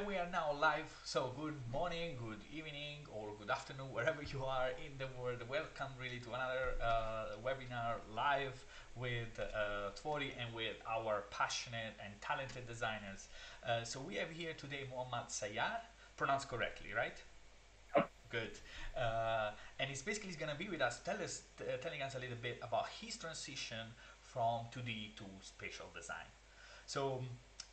and we are now live. So good morning, good evening, or good afternoon, wherever you are in the world. Welcome really to another uh, webinar live with uh, Tvori and with our passionate and talented designers. Uh, so we have here today Mohammad Sayyar, pronounced correctly, right? Good. Uh, and he's basically going to be with us, tell us, uh, telling us a little bit about his transition from 2D to spatial design. So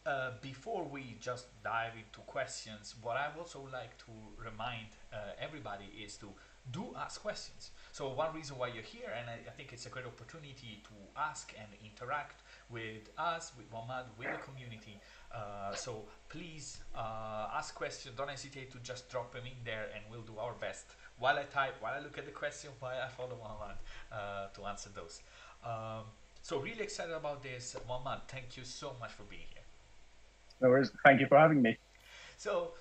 uh, before we just dive into questions, what I also like to remind uh, everybody is to do ask questions. So one reason why you're here, and I, I, think it's a great opportunity to ask and interact with us, with Mohammad, with the community. Uh, so please uh, ask questions. Don't hesitate to just drop them in there, and we'll do our best while I type, while I look at the question, while I follow Mohammad uh, to answer those. Um, so really excited about this, Mohammad. Thank you so much for being here. No worries. Thank you for having me. So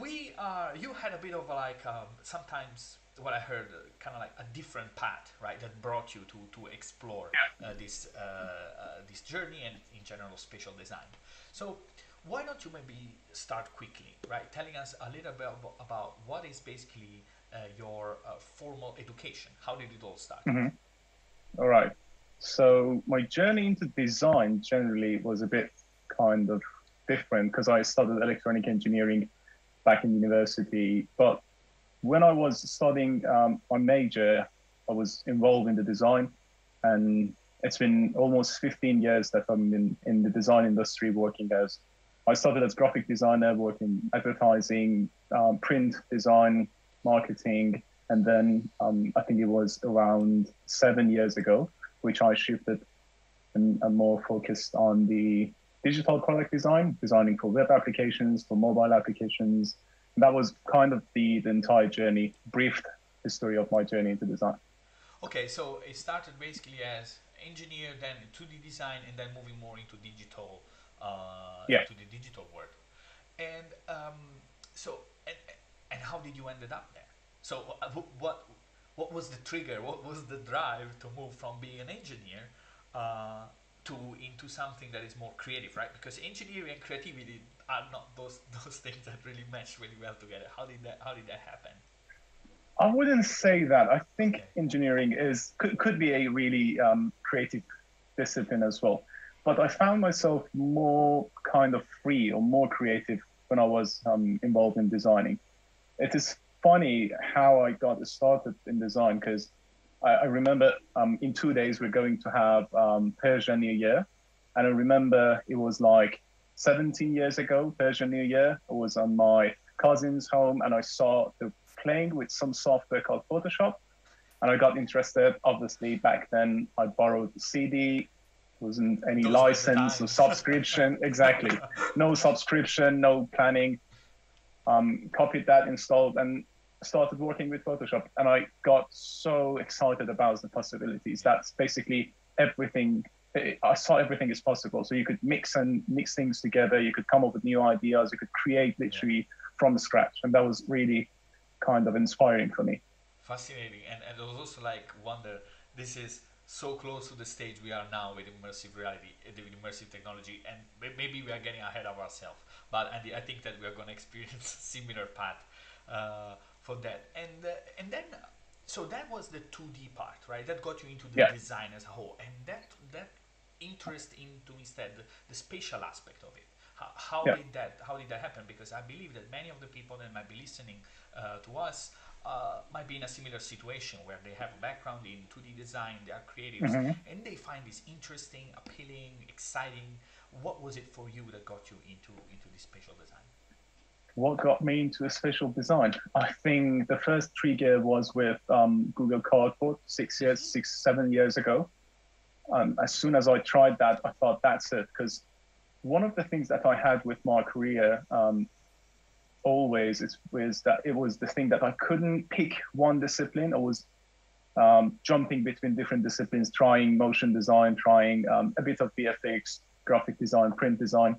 we are. You had a bit of like um, sometimes what I heard, uh, kind of like a different path, right? That brought you to to explore uh, this uh, uh, this journey and in general spatial design. So why don't you maybe start quickly, right? Telling us a little bit about, what is basically uh, your uh, formal education. How did it all start? Mm-hmm. All right. So my journey into design generally was a bit kind of different because I studied electronic engineering back in university. But when I was studying um, my major, I was involved in the design, and it's been almost 15 years that I'm in, in the design industry working as. I started as graphic designer, working advertising, um, print design, marketing, and then um, I think it was around seven years ago, which I shifted and, and more focused on the digital product design, designing for web applications, for mobile applications. And that was kind of the, the entire journey, brief history of my journey into design. Okay, so it started basically as engineer, then 2D design, and then moving more into digital, uh, yeah. into the digital world. And um, so, and, and how did you ended up there? So, uh, what what was the trigger? What was the drive to move from being an engineer uh, to into something that is more creative, right? Because engineering and creativity are not those those things that really match really well together. How did that How did that happen? I wouldn't say that. I think okay. engineering is could, could be a really um, creative discipline as well. But I found myself more kind of free or more creative when I was um, involved in designing. It is funny how I got started in design because I, I remember um, in two days we're going to have um, Persian New Year, and I remember it was like 17 years ago, Persian New Year. I was on my cousin's home, and I saw the playing with some software called Photoshop, and I got interested. Obviously, back then I borrowed the CD. Wasn't any Those license or subscription. exactly, no subscription, no planning. Um, copied that, installed, and started working with Photoshop and I got so excited about the possibilities. That's basically everything. I saw everything is possible. So you could mix and mix things together. You could come up with new ideas. You could create literally from scratch. And that was really kind of inspiring for me. Fascinating. And, and it was also like wonder, this is so close to the stage we are now with immersive reality, uh, with immersive technology, and maybe we are getting ahead of ourselves. But I think that we are going to experience similar path. Uh, for that. And uh, and then so that was the 2D part, right? That got you into the yeah. design as a whole, and that that interest into instead the, the spatial aspect of it. How, how yeah. did that how did that happen? Because I believe that many of the people that might be listening uh, to us uh, might be in a similar situation where they have a background in 2D design, they are creatives, mm-hmm. and they find this interesting, appealing, exciting. What was it for you that got you into into this spatial design? What got me into spatial design? I think the first trigger was with um, Google Cardboard six years, six, seven years ago. Um, as soon as I tried that, I thought that's it. Because one of the things that I had with my career um, always is, was that it was the thing that I couldn't pick one discipline. I was um, jumping between different disciplines, trying motion design, trying um, a bit of VFX, graphic design, print design.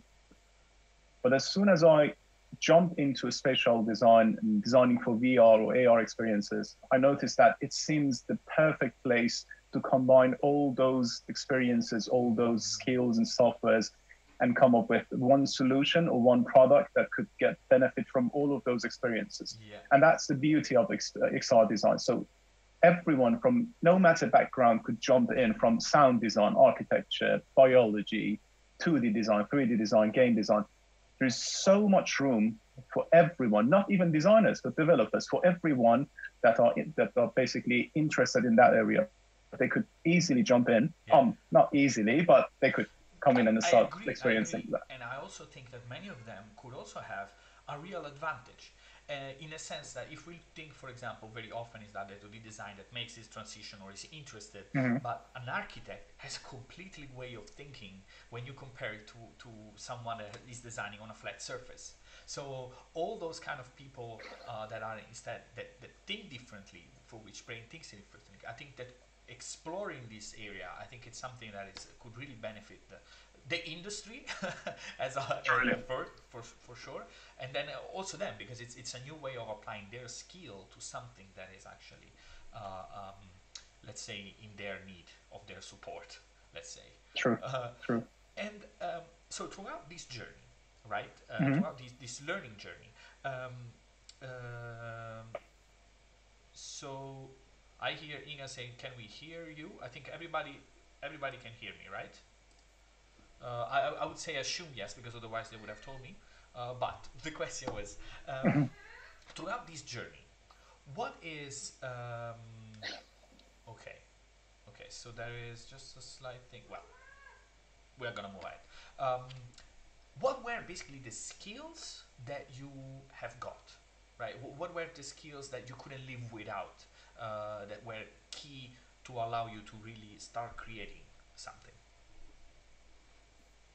But as soon as I jump into a spatial design and designing for VR or AR experiences, I noticed that it seems the perfect place to combine all those experiences, all those skills and softwares, and come up with one solution or one product that could get benefit from all of those experiences. Yeah. And that's the beauty of XR design. So everyone from no matter background could jump in from sound design, architecture, biology, 2D design, 3D design, game design. There's so much room for everyone, not even designers, but developers, for everyone that are that are basically interested in that area. They could easily jump in. Yeah. Um, not easily, but they could come in and start agree, experiencing that. And I also think that many of them could also have a real advantage. Uh, in a sense that if we think, for example, very often is that the 2D design that makes this transition or is interested, mm-hmm. but an architect has a completely way of thinking when you compare it to, to someone that is designing on a flat surface. So all those kind of people uh, that are instead that, that think differently, for which brain thinks differently, I think that exploring this area, I think it's something that is could really benefit the, the industry as a, for, for, for sure, and then also them because it's it's a new way of applying their skill to something that is actually, uh, um, let's say, in their need of their support. Let's say. True. Uh, True. And um, so throughout this journey, right? Uh, mm-hmm. Throughout this this learning journey, um, um so I hear Inga saying, "Can we hear you?" I think everybody everybody can hear me, right? Uh, I, I would say assume yes because otherwise they would have told me. Uh, but the question was, um, throughout this journey, what is um, okay? Okay, so there is just a slight thing. Well, we are gonna move ahead. Um, what were basically the skills that you have got, right? What were the skills that you couldn't live without? uh, that were key to allow you to really start creating something?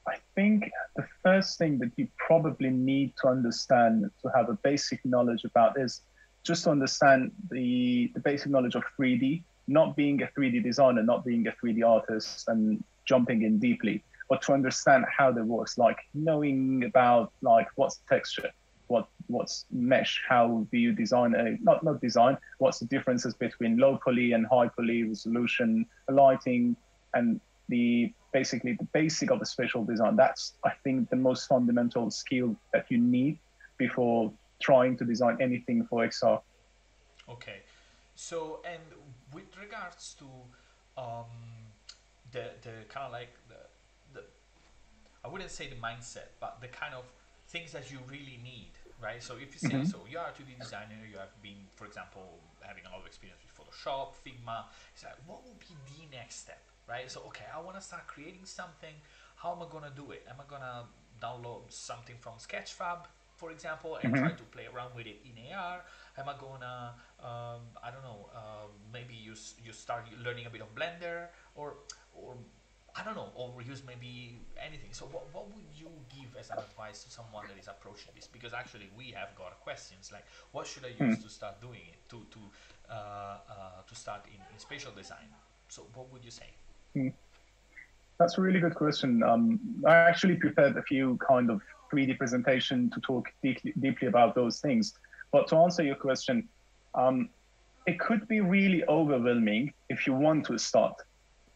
I think the first thing that you probably need to understand to have a basic knowledge about is just to understand the, the basic knowledge of 3D, not being a 3D designer, not being a 3D artist and jumping in deeply, but to understand how that works, like knowing about like what's texture, what what's mesh how do you design a not not design what's the differences between low poly and high poly resolution lighting and the basically the basic of the spatial design. That's i think the most fundamental skill that you need before trying to design anything for xr okay. So and with regards to um, the the kind of like the, the i wouldn't say the mindset but the kind of things that you really need right? So if you say, mm-hmm. so you are a 2D designer, you have been, for example, having a lot of experience with Photoshop, Figma, it's like, what would be the next step, right? So, okay, I want to start creating something. How am I going to do it? Am I going to download something from Sketchfab, for example, and mm-hmm. try to play around with it in AR? Am I going to, um, I don't know, uh, maybe you, you start learning a bit of Blender or, or I don't know, or use maybe anything. So what, what would you give as an advice to someone that is approaching this? Because actually we have got questions like, what should I use mm. to start doing it, to, to, uh, uh, to start in, in spatial design? So what would you say? Mm. That's a really good question. Um, I actually prepared a few kind of 3D presentation to talk deeply, deeply about those things. But to answer your question, um, it could be really overwhelming if you want to start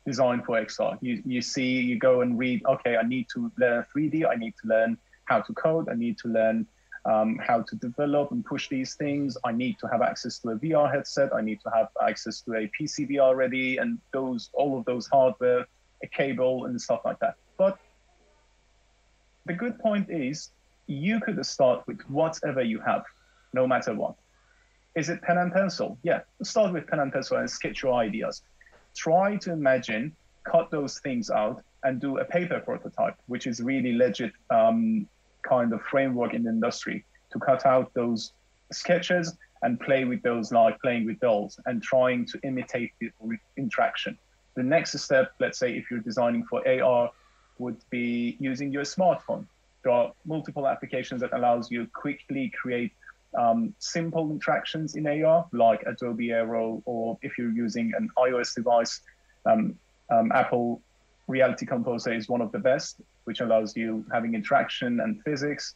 design for XR. You, you see, you go and read, okay, I need to learn 3D, I need to learn how to code, I need to learn um, how to develop and push these things. I need to have access to a VR headset. I need to have access to a PCVR ready and those all of those hardware, a cable and stuff like that. But the good point is you could start with whatever you have, no matter what. Is it pen and pencil? Yeah, start with pen and pencil and sketch your ideas try to imagine, cut those things out, and do a paper prototype, which is really legit um, kind of framework in the industry to cut out those sketches and play with those like playing with dolls and trying to imitate the interaction. The next step, let's say if you're designing for AR, would be using your smartphone. There are multiple applications that allows you to quickly create um, simple interactions in AR, like Adobe Aero, or if you're using an iOS device, um, um, Apple Reality Composer is one of the best, which allows you having interaction and physics.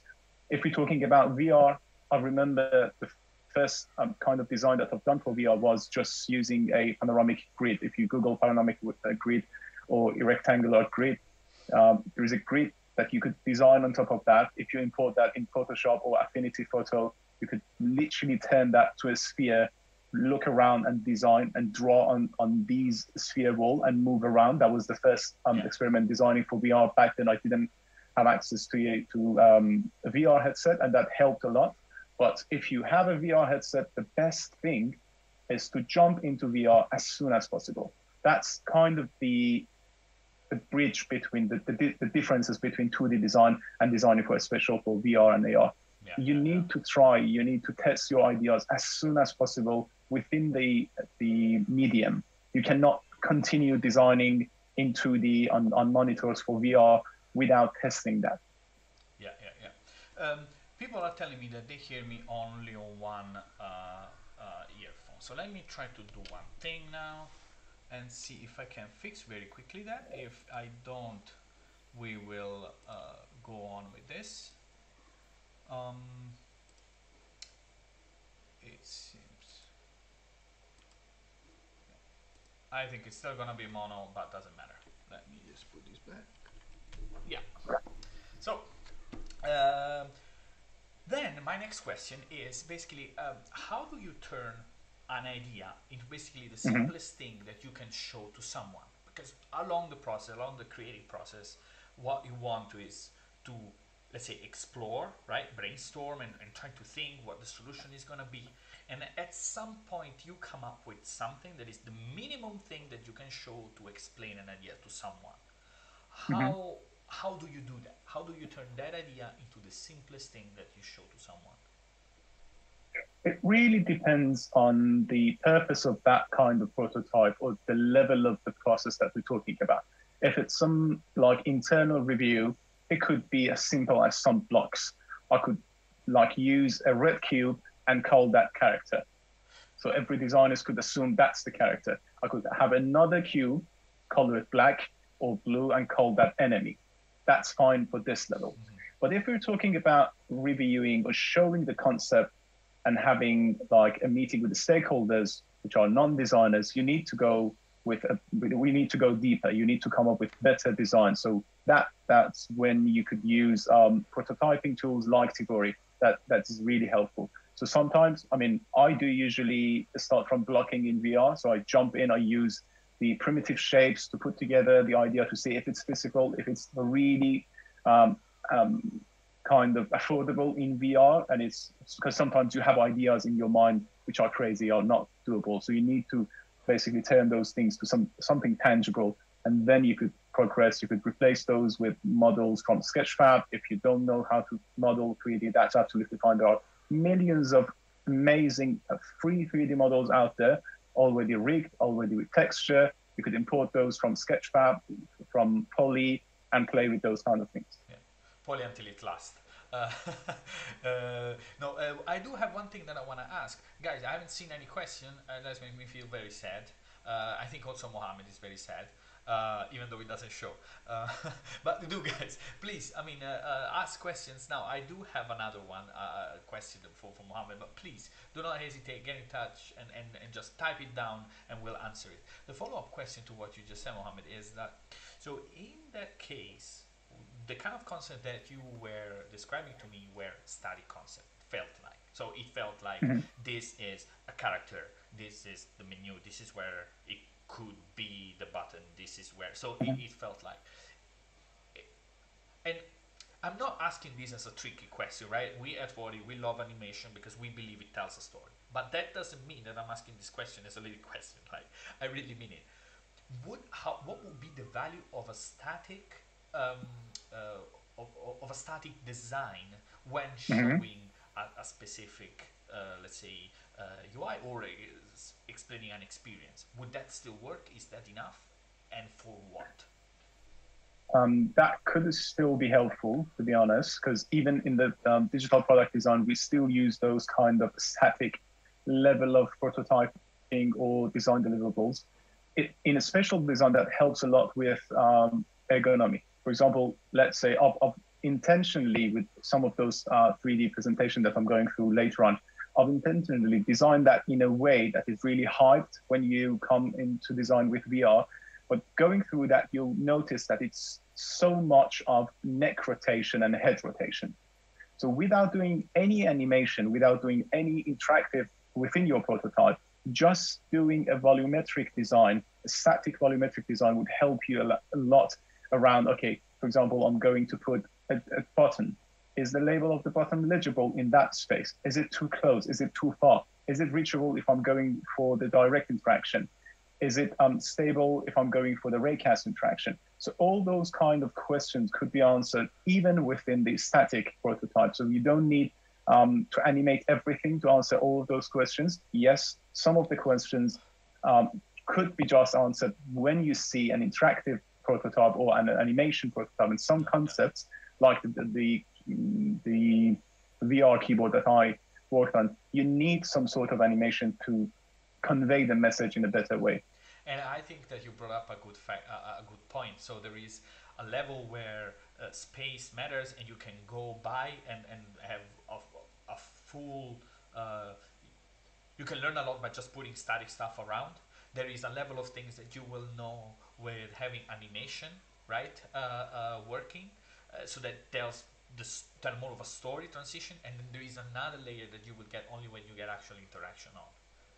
If we're talking about VR, I remember the first um, kind of design that I've done for VR was just using a panoramic grid. If you Google panoramic uh, grid or rectangular grid, um, there is a grid that you could design on top of that. If you import that in Photoshop or Affinity Photo, you could literally turn that to a sphere, look around and design and draw on, on these sphere wall and move around. That was the first um, experiment designing for VR. Back then, I didn't have access to a, to um, a VR headset, and that helped a lot. But if you have a VR headset, the best thing is to jump into VR as soon as possible. That's kind of the the bridge between the, the, the differences between 2D design and designing for a special for VR and AR. Yeah, you yeah, need yeah. to try, you need to test your ideas as soon as possible within the the medium. You cannot continue designing into 2D on, on monitors for VR without testing that. Yeah, yeah, yeah. Um, people are telling me that they hear me only on one uh, uh, earphone. So let me try to do one thing now and see if I can fix very quickly that. If I don't, we will uh, go on with this. Um, it seems. I think it's still gonna be mono, but doesn't matter. Let me just put this back. Yeah. So, uh, then my next question is basically, um, how do you turn an idea into basically the mm-hmm. simplest mm-hmm. thing that you can show to someone? Because along the process, along the creative process, what you want to is to let's say explore right brainstorm and, and try to think what the solution is going to be and at some point you come up with something that is the minimum thing that you can show to explain an idea to someone mm-hmm. how mm-hmm how do you do that? How do you turn that idea into the simplest thing that you show to someone? It really depends on the purpose of that kind of prototype or the level of the process that we're talking about. If it's some like internal review, it could be as simple as some blocks. I could like use a red cube and call that character. So every designers could assume that's the character. I could have another cube, color it black or blue and call that enemy that's fine for this level. But if we're talking about reviewing or showing the concept and having like a meeting with the stakeholders, which are non-designers, you need to go with a, we need to go deeper. You need to come up with better design. So that that's when you could use um, prototyping tools like Tvori. That that is really helpful. So sometimes, I mean, I do usually start from blocking in VR. So I jump in, I use the primitive shapes to put together the idea to see if it's physical, if it's really um, um, kind of affordable in VR. And it's because sometimes you have ideas in your mind which are crazy or not doable. So you need to basically turn those things to some something tangible, and then you could progress. You could replace those with models from Sketchfab. If you don't know how to model 3D, that's absolutely fine. There are millions of amazing uh, free 3D models out there already rigged, already with texture. You could import those from Sketchfab, from Poly, and play with those kind of things. Yeah. Poly until it lasts. Uh, uh, no, uh, I do have one thing that I want to ask, guys. I haven't seen any question, and that makes me feel very sad. Uh, I think also Mohammad is very sad uh, even though it doesn't show. Uh, but do guys, please, I mean, uh, uh ask questions. Now, I do have another one uh, uh, question for, for Mohammad, but please do not hesitate, get in touch and, and, and just type it down and we'll answer it. The follow-up question to what you just said, Mohammad, is that, so in that case, the kind of concept that you were describing to me were static concept, felt like. So it felt like mm-hmm. this is a character, this is the menu, this is where it could be the button. This is where. So it, it felt like. And I'm not asking this as a tricky question, right? We at Tvori, we love animation because we believe it tells a story. But that doesn't mean that I'm asking this question as a little question. Like I really mean it. Would how what would be the value of a static um, uh, of, of, a static design when mm-hmm. showing mm-hmm. a, a, specific, uh, let's say, uh, UI or is explaining an experience. Would that still work? Is that enough? And for what? Um, that could still be helpful, to be honest, because even in the um, digital product design, we still use those kind of static level of prototyping or design deliverables. It, in a special design, that helps a lot with um, ergonomy. For example, let's say intentionally with some of those uh, 3D presentation that I'm going through later on, I've intentionally designed that in a way that is really hyped when you come into design with VR But going through that, you'll notice that it's so much of neck rotation and head rotation. So without doing any animation, without doing any interactive within your prototype, just doing a volumetric design, a static volumetric design would help you a lot around, okay, for example, I'm going to put a, a button. Is the label of the button legible in that space? Is it too close? Is it too far? Is it reachable if I'm going for the direct interaction? Is it um, stable if I'm going for the raycast interaction? So all those kind of questions could be answered even within the static prototype. So you don't need um, to animate everything to answer all of those questions. Yes, some of the questions um, could be just answered when you see an interactive prototype or an animation prototype. And some concepts, like the, the, the VR keyboard that I worked on, you need some sort of animation to convey the message in a better way. And I think that you brought up a good a good point. So there is a level where uh, space matters, and you can go by and and have a, a full. Uh, you can learn a lot by just putting static stuff around. There is a level of things that you will know with having animation, right, uh, uh working, uh, so that tells the tell more of a story transition, and then there is another layer that you will get only when you get actual interaction on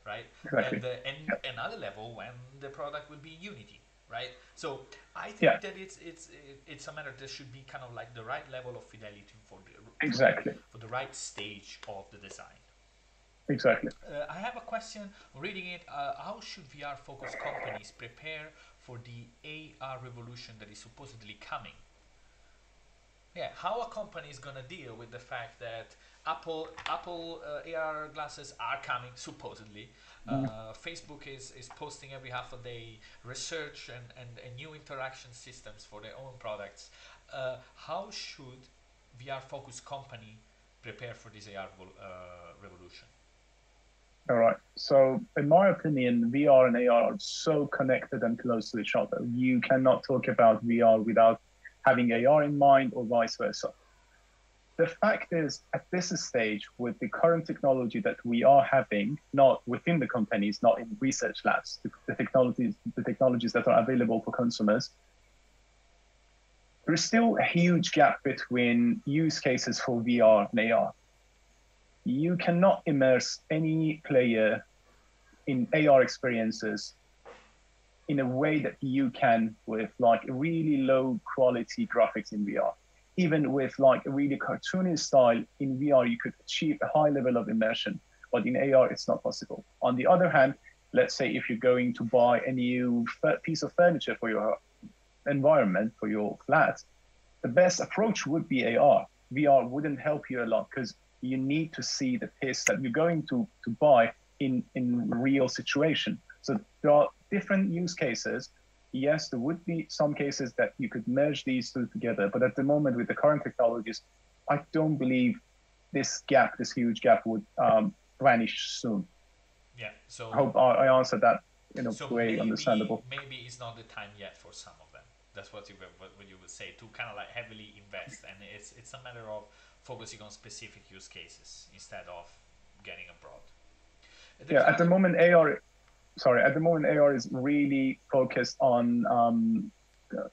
right? Exactly. And, the, and another level when the product will be Unity, right? So I think yeah. that it's it's it's a matter that should be kind of like the right level of fidelity for the exactly for the right stage of the design. Exactly. Uh, I have a question. Reading it, uh, how should VR-focused companies prepare for the AR revolution that is supposedly coming? Yeah, how a company is gonna deal with the fact that Apple Apple uh, AR glasses are coming supposedly. Uh, Facebook is, is posting every half a day research and, and, and new interaction systems for their own products. Uh, how should VR focused company prepare for this AR uh, revolution? All right. So, in my opinion, VR and AR are so connected and close to each other. You cannot talk about VR without having AR in mind, or vice versa the fact is, at this stage, with the current technology that we are having, not within the companies, not in research labs, the, the technologies, the technologies that are available for consumers, there's still a huge gap between use cases for VR and AR. You cannot immerse any player in AR experiences in a way that you can with like really low quality graphics in VR even with like a really cartoony style in VR, you could achieve a high level of immersion, but in AR, it's not possible. On the other hand, let's say if you're going to buy a new piece of furniture for your environment, for your flat, the best approach would be AR. VR wouldn't help you a lot because you need to see the piece that you're going to, to buy in, in real situation. So there are different use cases yes, there would be some cases that you could merge these two together, but at the moment with the current technologies, I don't believe this gap, this huge gap, would um, vanish soon. Yeah. So I hope I, I answered that in a so way maybe, understandable. Maybe it's not the time yet for some of them. That's what you what, you would say to kind of like heavily invest, and it's it's a matter of focusing on specific use cases instead of getting abroad. yeah, at the moment, AR sorry, at the moment, AR is really focused on um,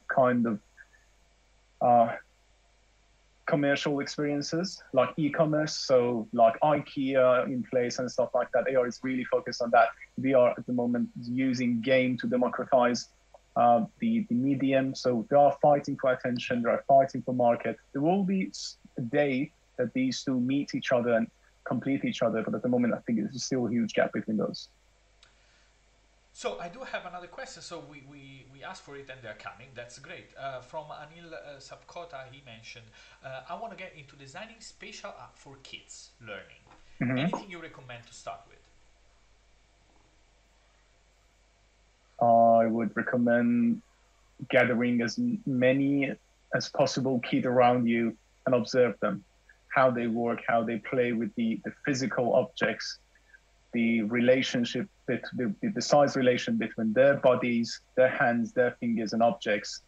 kind of uh, commercial experiences like e-commerce. So like IKEA in place and stuff like that. AR is really focused on that. VR at the moment is using game to democratize uh, the, the medium. So they are fighting for attention. They are fighting for market. There will be a day that these two meet each other and complete each other. But at the moment, I think there's still a huge gap between those. So I do have another question. So we, we, we asked for it and they're coming. That's great. Uh, from Anil uh, Sapkota, he mentioned, uh, I want to get into designing spatial app for kids learning. Mm-hmm. Anything you recommend to start with? I would recommend gathering as many as possible kids around you and observe them, how they work, how they play with the, the physical objects the relationship, the, the size relation between their bodies, their hands, their fingers, and objects,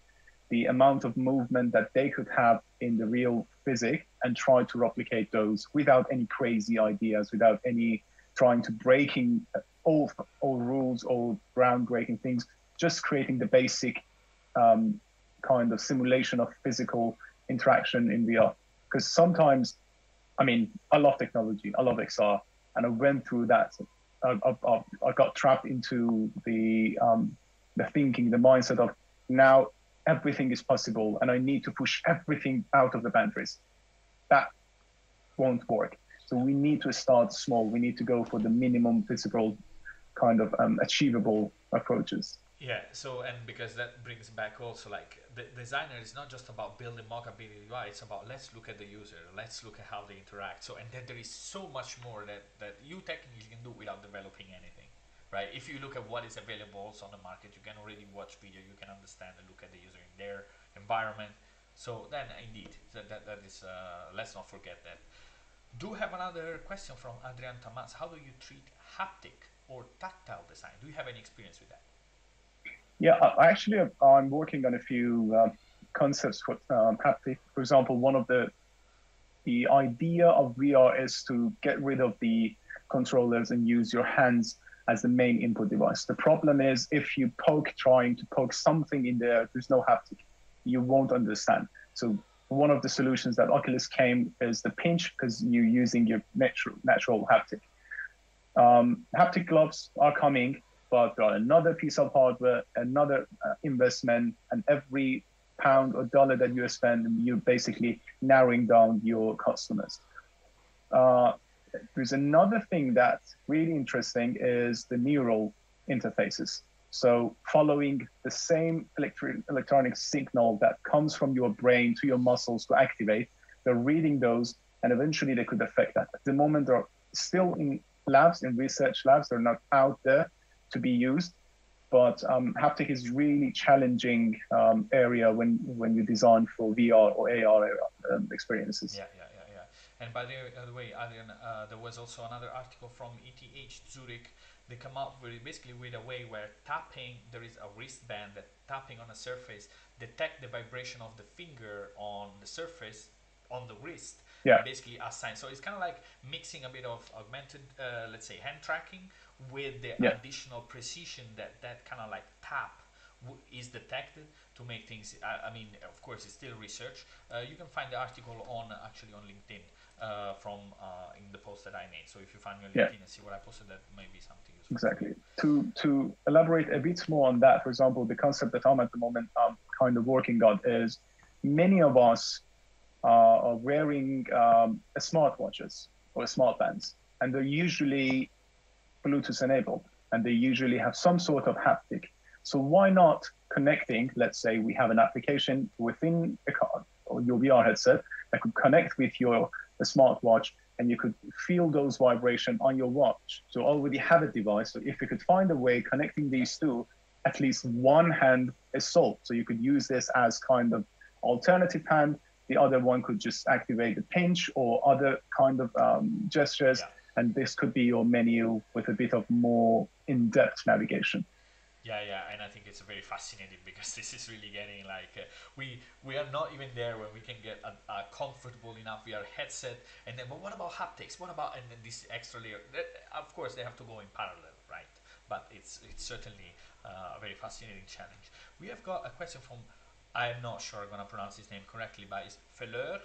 the amount of movement that they could have in the real physics, and try to replicate those without any crazy ideas, without any trying to breaking all all rules, all groundbreaking things. just creating the basic um, kind of simulation of physical interaction in VR. Because sometimes, I mean, I love technology, I love XR, and I went through that. I, I, I got trapped into the um, the thinking, the mindset of now everything is possible, and I need to push everything out of the boundaries. That won't work. So we need to start small. We need to go for the minimum physical kind of um, achievable approaches. Yeah. So and because that brings back also like the designer is not just about building mock-up UI. It's about let's look at the user. Let's look at how they interact. So and then there is so much more that that you technically can do without developing anything, right? If you look at what is available also on the market, you can already watch video. You can understand and look at the user in their environment. So then indeed that that, that is uh, let's not forget that. Do have another question from Adrian Tamas. How do you treat haptic or tactile design? Do you have any experience with that? Yeah, actually, I'm working on a few uh, concepts for um, haptic. For example, one of the the idea of VR is to get rid of the controllers and use your hands as the main input device. The problem is if you poke, trying to poke something in there, there's no haptic. You won't understand. So one of the solutions that Oculus came is the pinch because you're using your natural natural haptic. Um, haptic gloves are coming, but another piece of hardware, another uh, investment, and every pound or dollar that you spend, you're basically narrowing down your customers. Uh, there's another thing that's really interesting is the neural interfaces. So following the same electri- electronic signal that comes from your brain to your muscles to activate, they're reading those, and eventually they could affect that. At the moment, they're still in labs, in research labs. They're not out there to be used, but um, haptic is really challenging um, area when when you design for VR or AR um, experiences. Yeah, yeah, yeah, yeah. And by the, uh, the way, Adrian, uh, there was also another article from ETH Zurich. They come up with basically with a way where tapping, there is a wristband that tapping on a surface detect the vibration of the finger on the surface on the wrist yeah. basically assign. So it's kind of like mixing a bit of augmented, uh, let's say, hand tracking with the yeah. additional precision that that kind of like tap w- is detected to make things. I, I, mean, of course, it's still research. Uh, you can find the article on actually on LinkedIn uh, from uh, in the post that I made. So if you find me on LinkedIn yeah. and see what I posted, that may be something useful. Exactly. To to elaborate a bit more on that, for example, the concept that I'm at the moment um, kind of working on is many of us are wearing um, smartwatches or smartbands, and they're usually Bluetooth enabled, and they usually have some sort of haptic. So why not connecting? Let's say we have an application within a car or your VR headset that could connect with your smartwatch, and you could feel those vibration on your watch. So already have a device. So if you could find a way connecting these two, at least one hand is solved. So you could use this as kind of alternative hand the other one could just activate the pinch or other kind of um, gestures. Yeah. And this could be your menu with a bit of more in-depth navigation. Yeah, yeah, and I think it's very fascinating because this is really getting like uh, we we are not even there when we can get a, a, comfortable enough VR headset, and then but what about haptics? What about and then this extra layer? Of course, they have to go in parallel, right? But it's it's certainly uh, a very fascinating challenge. We have got a question from I'm not sure I'm gonna pronounce his name correctly, but it's Feleur.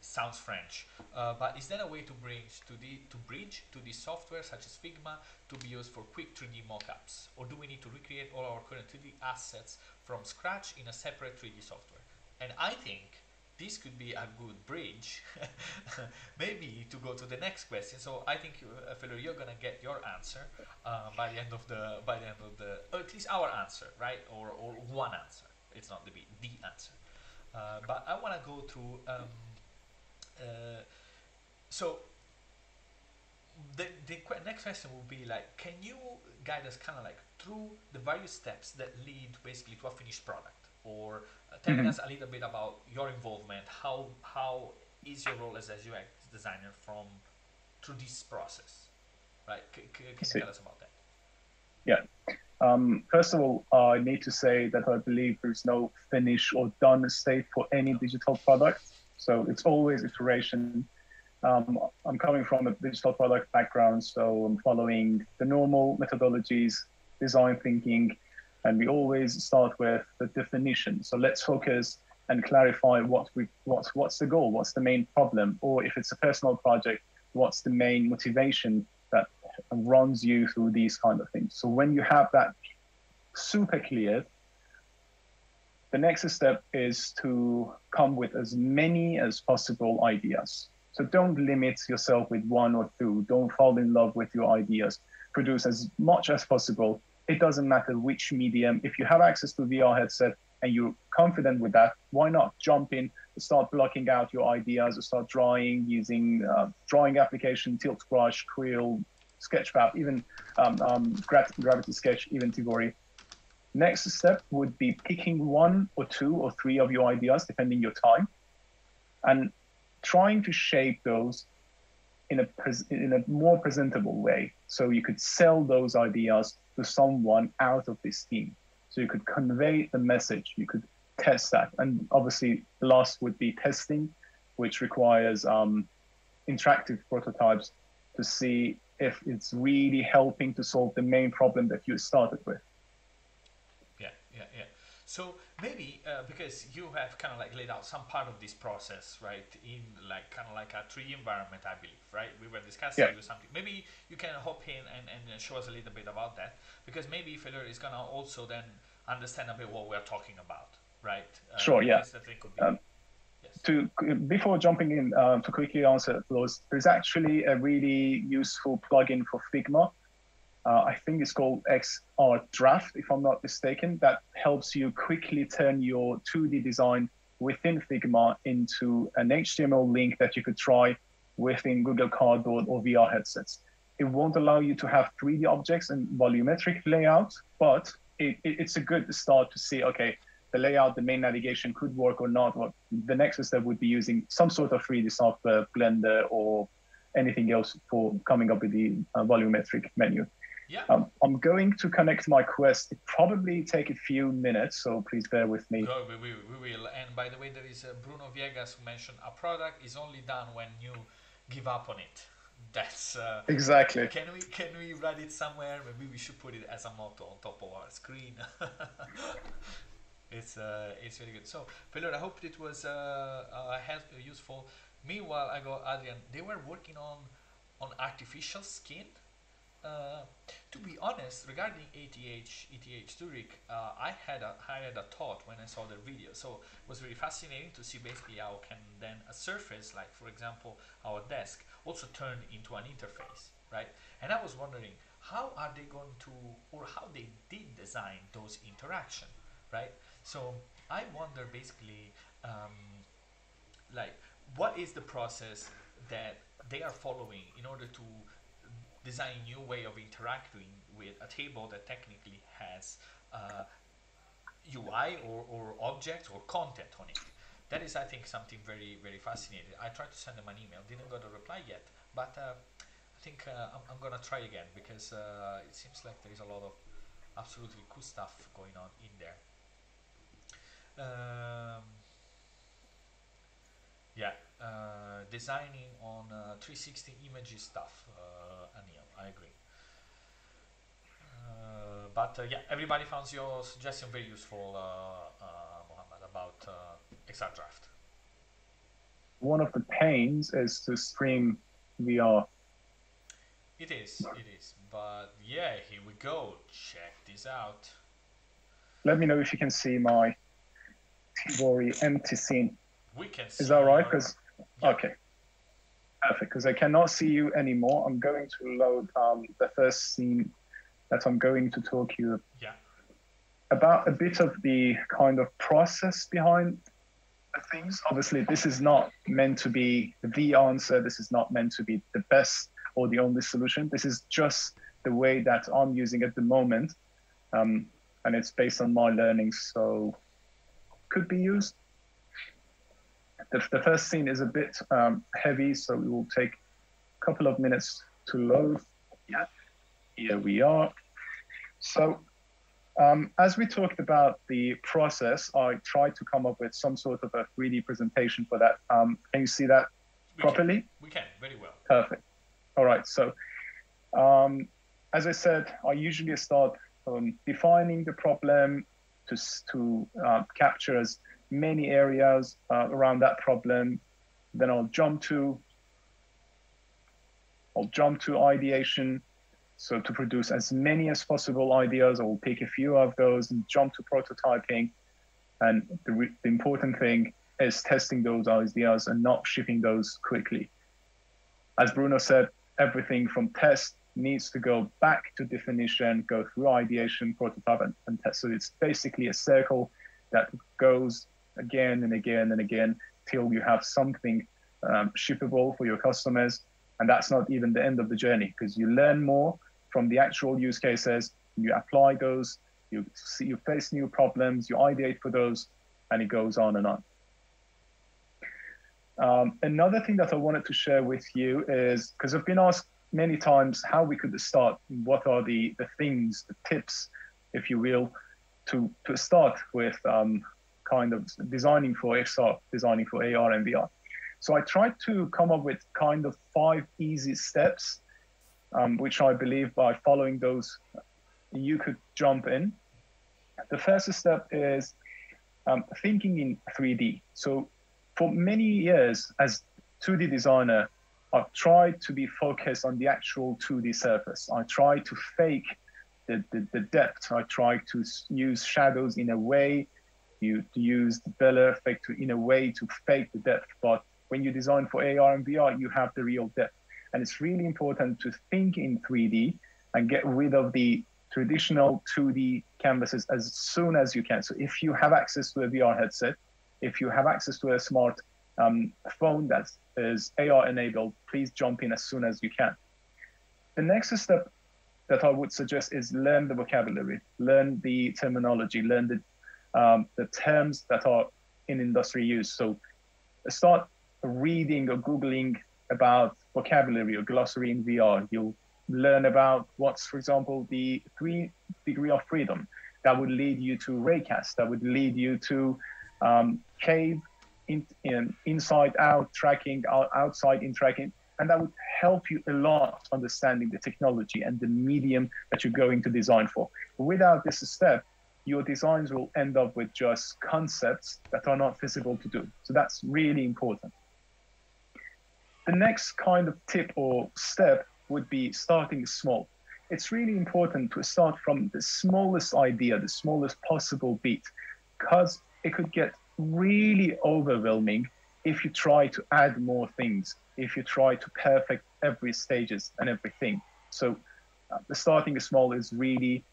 Sounds French. Uh, but is there a way to bridge to the to bridge to the software such as Figma to be used for quick 3D mockups, or do we need to recreate all our current 3D assets from scratch in a separate 3D software? And I think this could be a good bridge, maybe to go to the next question. So I think, uh, you're gonna get your answer uh, by the end of the by the end of the, or at least our answer, right? Or or one answer it's not the the answer. Uh, but I want to go through. Um, so the the qu- next question will be like, can you guide us kind of like through the various steps that lead basically to a finished product, or uh, tell mm-hmm. us a little bit about your involvement? How how is your role as a UX designer from through this process? Right? C- c- can you tell us about that? Yeah. Um, first of all, I need to say that I believe there's no finish or done state for any digital product. So it's always iteration. Um, I'm coming from a digital product background, so I'm following the normal methodologies, design thinking, and we always start with the definition. So let's focus and clarify what we what's what's the goal, what's the main problem, or if it's a personal project, what's the main motivation that runs you through these kind of things. So when you have that super clear, the next step is to come with as many as possible ideas. So don't limit yourself with one or two. Don't fall in love with your ideas. Produce as much as possible. It doesn't matter which medium. If you have access to VR headset and you're confident with that, why not jump in, start blocking out your ideas, start drawing using uh, drawing application, Tilt Brush, Quill, Sketchfab, even um, um, Gravity Sketch, even Tvori. Next step would be picking one or two or three of your ideas, depending your time, and trying to shape those in a in a more presentable way. So you could sell those ideas to someone out of this team. So you could convey the message. You could test that, and obviously, last would be testing, which requires um, interactive prototypes to see if it's really helping to solve the main problem that you started with. Yeah, yeah. So maybe uh, because you have kind of like laid out some part of this process, right, in like kind of like a tree environment, I believe, right? We were discussing yeah. something. Maybe you can hop in and, and show us a little bit about that because maybe Fedor is gonna also then understand a bit what we're talking about, right? Uh, sure. Yeah. Um, yes. To before jumping in um, to quickly answer those, there's actually a really useful plugin for Figma uh, I think it's called XR Draft, if I'm not mistaken, that helps you quickly turn your 2D design within Figma into an HTML link that you could try within Google Cardboard or VR headsets. It won't allow you to have 3D objects and volumetric layout, but it, it, it's a good start to see, okay, the layout, the main navigation could work or not. What the next step would be using some sort of 3D software, Blender or anything else for coming up with the uh, volumetric menu. Yeah. Um, I'm going to connect my Quest. It probably take a few minutes, so please bear with me. No, we, we, we will. And by the way, there is uh, Bruno Viegas who mentioned a product is only done when you give up on it. That's uh, exactly. Can we can we write it somewhere? Maybe we should put it as a motto on top of our screen. it's uh, it's very good. So, Pelor, I hope it was uh, uh, helpful, useful. Meanwhile, I go, Adrian. They were working on on artificial skin uh, to be honest, regarding ETH, ETH Zurich, uh, I had a I had a thought when I saw the video. So it was really fascinating to see basically how can then a surface, like for example our desk, also turn into an interface, right? And I was wondering how are they going to, or how they did design those interaction, right? So I wonder basically, um, like what is the process that they are following in order to design a new way of interacting with a table that technically has uh, UI or, or objects or content on it. That is, I think, something very, very fascinating. I tried to send them an email, didn't got a reply yet, but uh, I think uh, I'm, I'm going to try again because uh, it seems like there is a lot of absolutely cool stuff going on in there. Um, yeah, uh, designing on uh, 360 images stuff. Uh, Anil, I agree. Uh, but uh, yeah, everybody found your suggestion very useful, Mohammad, about XR Draft. One of the pains is to stream VR. It is, it is. But yeah, here we go. Check this out. Let me know if you can see my Tvori empty scene. We can see. Is that right? Because yeah. okay, perfect. Because I cannot see you anymore. I'm going to load um, the first scene that I'm going to talk to you yeah. about a bit of the kind of process behind things. Obviously, this is not meant to be the answer. This is not meant to be the best or the only solution. This is just the way that I'm using at the moment, um, and it's based on my learning, So could be used the, the first scene is a bit um, heavy, so it will take a couple of minutes to load. Yeah, here we are. So um, as we talked about the process, I tried to come up with some sort of a 3D presentation for that. Um, can you see that we properly? Can. We can, very well. Perfect. All right, so um, as I said, I usually start um, defining the problem to, to uh, capture as many areas uh, around that problem. Then I'll jump to I'll jump to ideation. So to produce as many as possible ideas, I'll pick a few of those and jump to prototyping. And the, the important thing is testing those ideas and not shipping those quickly. As Bruno said, everything from test needs to go back to definition, go through ideation, prototype, and, and test. So it's basically a circle that goes again and again and again till you have something um, shippable for your customers. And that's not even the end of the journey because you learn more from the actual use cases, you apply those, you see, you face new problems, you ideate for those, and it goes on and on. Um, another thing that I wanted to share with you is because I've been asked many times how we could start, what are the, the things, the tips, if you will, to, to start with um, kind of designing for XR, designing for AR and VR. So I tried to come up with kind of five easy steps, um, which I believe by following those, you could jump in. The first step is um, thinking in 3D. So for many years as 2D designer, I've tried to be focused on the actual 2D surface. I try to fake the, the, the depth. I try to use shadows in a way, you to use the Blur effect to, in a way to fake the depth. But when you design for AR and VR, you have the real depth. And it's really important to think in 3D and get rid of the traditional 2D canvases as soon as you can. So if you have access to a VR headset, if you have access to a smart um, phone that is AR enabled, please jump in as soon as you can. The next step that I would suggest is learn the vocabulary, learn the terminology, learn the um, the terms that are in industry use. So start reading or googling about vocabulary or glossary in VR. You'll learn about what's, for example, the three degree of freedom. That would lead you to raycast. That would lead you to um, cave in, in, inside out tracking, outside in tracking, and that would help you a lot understanding the technology and the medium that you're going to design for. Without this step, your designs will end up with just concepts that are not feasible to do. So that's really important. The next kind of tip or step would be starting small. It's really important to start from the smallest idea, the smallest possible beat, because it could get really overwhelming if you try to add more things, if you try to perfect every stages and everything. So uh, the starting small is really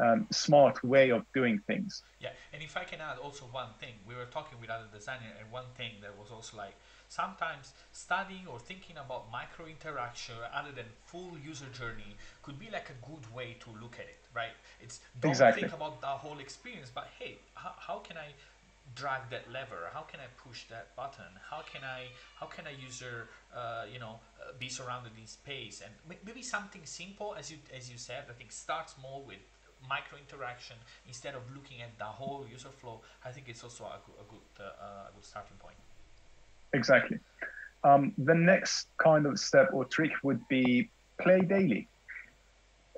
um, smart way of doing things. Yeah, and if I can add also one thing, we were talking with other designers, and one thing that was also like sometimes studying or thinking about micro interaction other than full user journey could be like a good way to look at it, right? It's don't exactly. think about the whole experience, but hey, how, how can I drag that lever? How can I push that button? How can I how can a user uh, you know uh, be surrounded in space? And maybe something simple, as you as you said, I think start small with micro interaction instead of looking at the whole user flow. I think it's also a, good a good, uh, a good starting point. Exactly. Um, the next kind of step or trick would be play daily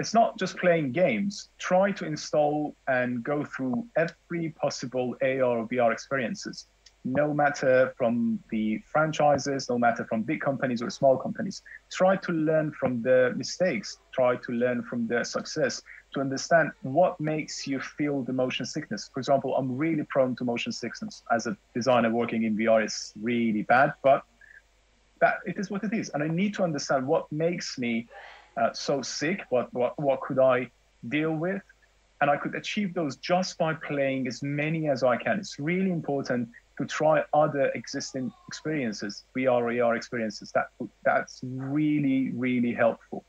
it's not just playing games. Try to install and go through every possible AR or VR experiences, no matter from the franchises, no matter from big companies or small companies. Try to learn from the mistakes, try to learn from their success to understand what makes you feel the motion sickness. For example, I'm really prone to motion sickness. As a designer working in VR, it's really bad, but that it is what it is. And I need to understand what makes me uh, so sick, what, what, what could I deal with? And I could achieve those just by playing as many as I can. It's really important to try other existing experiences, VR, AR experiences. That, that's really, really helpful.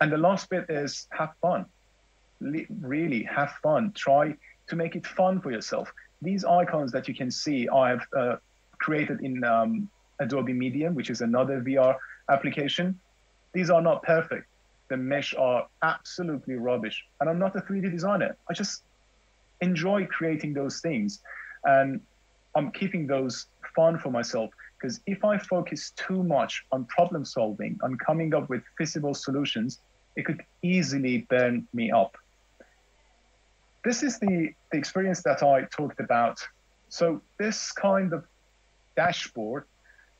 And the last bit is have fun. really have fun. Try to make it fun for yourself. These icons that you can see, I have uh, created in um, Adobe Medium, which is another VR application. These are not perfect. The mesh are absolutely rubbish. And I'm not a 3D designer. I just enjoy creating those things. And I'm keeping those fun for myself because if I focus too much on problem solving, on coming up with feasible solutions, it could easily burn me up. This is the, the experience that I talked about. So this kind of dashboard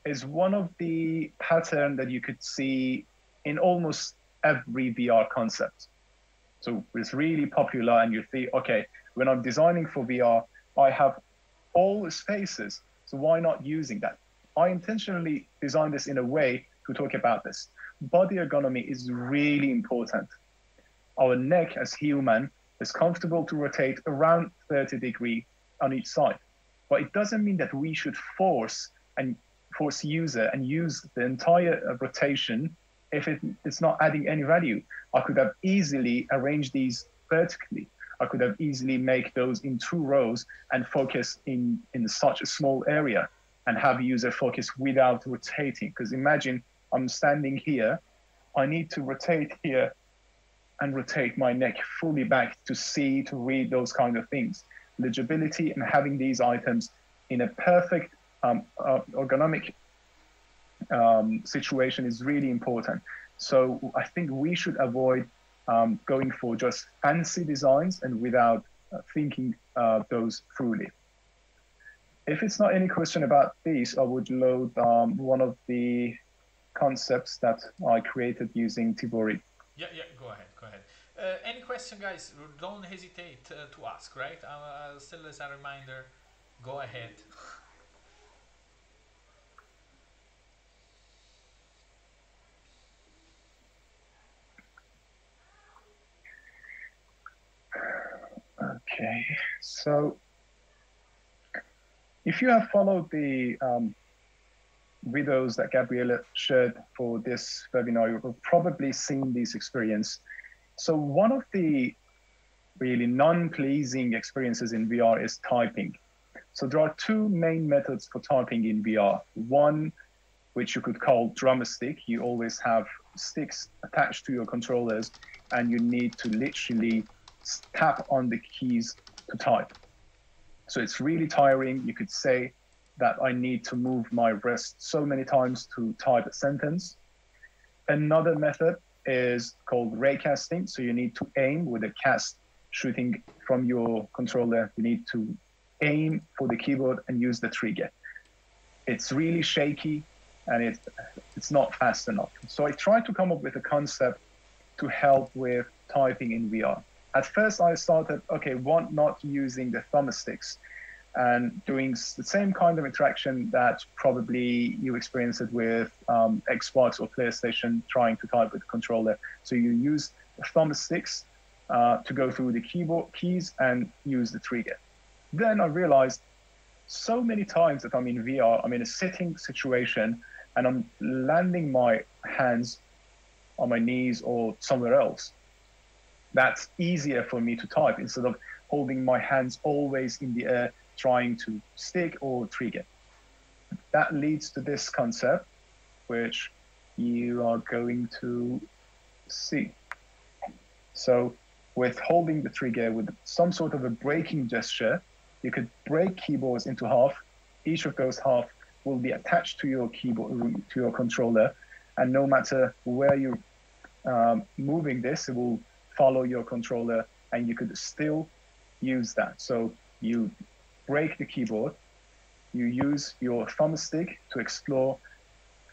is one of the pattern that you could see in almost every VR concept. So it's really popular and you think, okay, when I'm designing for VR, I have all the spaces. So why not using that? I intentionally designed this in a way to talk about this. Body ergonomy is really important. Our neck as human is comfortable to rotate around 30 degree on each side. But it doesn't mean that we should force and force user and use the entire uh, rotation if it, it's not adding any value. I could have easily arranged these vertically. I could have easily make those in two rows and focus in, in such a small area and have user focus without rotating. Because imagine I'm standing here, I need to rotate here and rotate my neck fully back to see, to read those kind of things. Legibility and having these items in a perfect um, uh, ergonomic um, situation is really important. So I think we should avoid um, going for just fancy designs and without uh, thinking uh, those thoroughly. If it's not any question about this, I would load um, one of the concepts that I created using Tvori. Yeah, yeah, go ahead, go ahead. Uh, any question, guys, don't hesitate uh, to ask, right? Uh, still as a reminder, go ahead. Okay, so if you have followed the um, videos that Gabriela shared for this webinar, you've probably seen this experience. So one of the really non-pleasing experiences in VR is typing. So there are two main methods for typing in VR. One, which you could call drumstick. You always have sticks attached to your controllers and you need to literally tap on the keys to type. So it's really tiring. You could say that I need to move my wrist so many times to type a sentence. Another method is called raycasting. So you need to aim with a cast shooting from your controller. You need to aim for the keyboard and use the trigger. It's really shaky and it, it's not fast enough. So I tried to come up with a concept to help with typing in VR at first I started, okay, one, not using the thumbsticks and doing the same kind of interaction that probably you experience it with um, Xbox or PlayStation trying to type with the controller. So you use the thumbsticks uh, to go through the keyboard keys and use the trigger. Then I realized so many times that I'm in VR, I'm in a sitting situation and I'm landing my hands on my knees or somewhere else that's easier for me to type instead of holding my hands always in the air trying to stick or trigger. That leads to this concept, which you are going to see. So with holding the trigger with some sort of a breaking gesture, you could break keyboards into half. Each of those half will be attached to your keyboard, to your controller. And no matter where you're um, moving this, it will follow your controller and you could still use that. So you break the keyboard, you use your thumbstick to explore,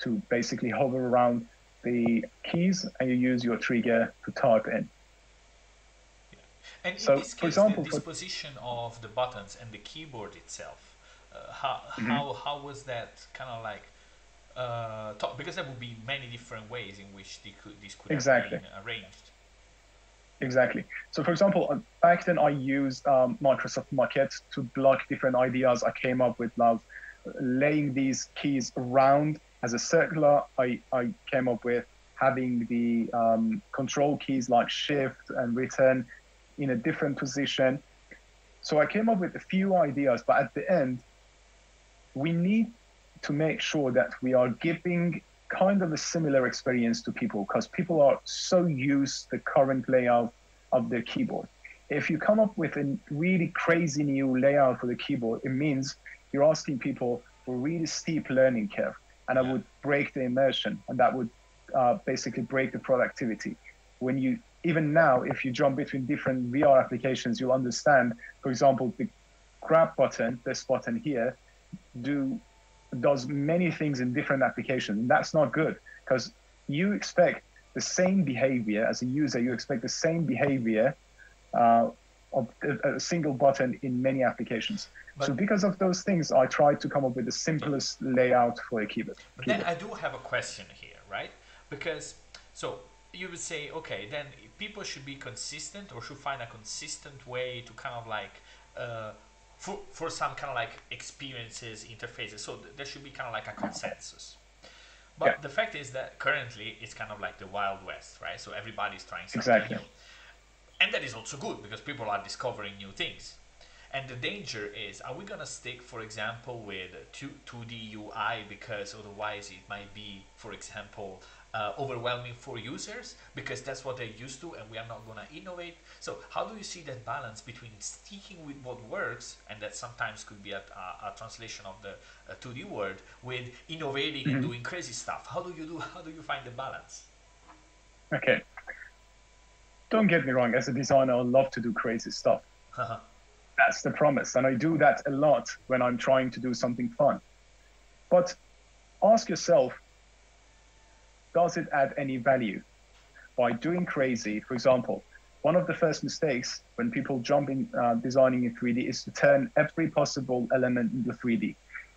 to basically hover around the keys, and you use your trigger to type in. And so, in this case, for example, the disposition for... of the buttons and the keyboard itself, uh, how, mm-hmm. how, how was that kind of like uh, because there would be many different ways in which could, this could exactly. have been arranged. Exactly. So, for example, uh, back then I used um, Microsoft Maquette to block different ideas I came up with. Now, laying these keys around as a circular, I, I came up with having the um, control keys like Shift and Return in a different position. So I came up with a few ideas, but at the end, we need to make sure that we are giving kind of a similar experience to people because people are so used the current layout of their keyboard. If you come up with a really crazy new layout for the keyboard, it means you're asking people for a really steep learning curve, and that would break the immersion, and that would uh, basically break the productivity. when you even now, if you jump between different VR applications, you'll understand, for example, the grab button, this button here, do does many things in different applications. And that's not good because you expect the same behavior as a user, you expect the same behavior uh, of a, single button in many applications. But so because of those things, I tried to come up with the simplest layout for a keyboard. But then I do have a question here, right? Because so you would say, okay, then people should be consistent or should find a consistent way to kind of like uh, for, for some kind of like experiences, interfaces. So th- there should be kind of like a consensus. But yeah. the fact is that currently it's kind of like the Wild West, right? So everybody's trying something exactly. new. And that is also good because people are discovering new things. And the danger is, are we going to stick, for example, with 2, 2D UI because otherwise it might be, for example, uh, overwhelming for users because that's what they're used to and we are not going to innovate. So how do you see that balance between sticking with what works and that sometimes could be a, a, a translation of the uh, 2D word with innovating mm-hmm. and doing crazy stuff? How do you do? How do you find the balance? Okay. Don't get me wrong. As a designer, I love to do crazy stuff. That's the promise, and I do that a lot when I'm trying to do something fun. But ask yourself does it add any value? By doing crazy, for example, one of the first mistakes when people jump in uh, designing in 3D is to turn every possible element into 3D.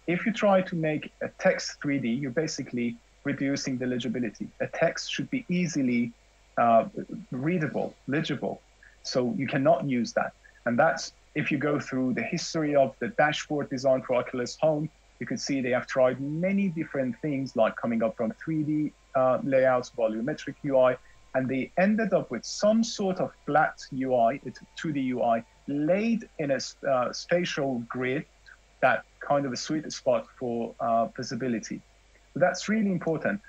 If you try to make a text 3D, you're basically reducing the legibility. A text should be easily uh, readable, legible. So you cannot use that. And that's if you go through the history of the dashboard design for Oculus Home, you can see they have tried many different things like coming up from 3D uh, layouts, volumetric UI, and they ended up with some sort of flat UI, it's 2D UI, laid in a uh, spatial grid that kind of a sweet spot for uh, visibility. That's really important.